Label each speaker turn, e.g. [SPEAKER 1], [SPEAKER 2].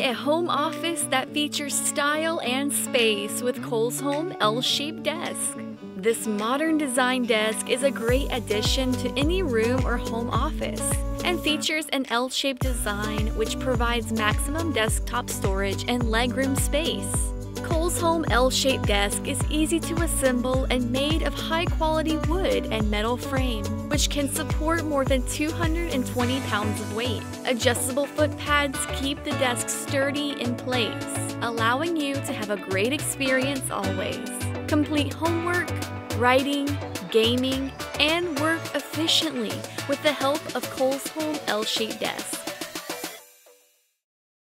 [SPEAKER 1] A home office that features style and space with Coleshome L-shaped desk. This modern design desk is a great addition to any room or home office and features an L-shaped design which provides maximum desktop storage and legroom space. Coleshome L-shaped desk is easy to assemble and made of high-quality wood and metal frame, which can support more than 220 pounds of weight. Adjustable foot pads keep the desk sturdy in place, allowing you to have a great experience always. Complete homework, writing, gaming, and work efficiently with the help of Coleshome L-shaped desk.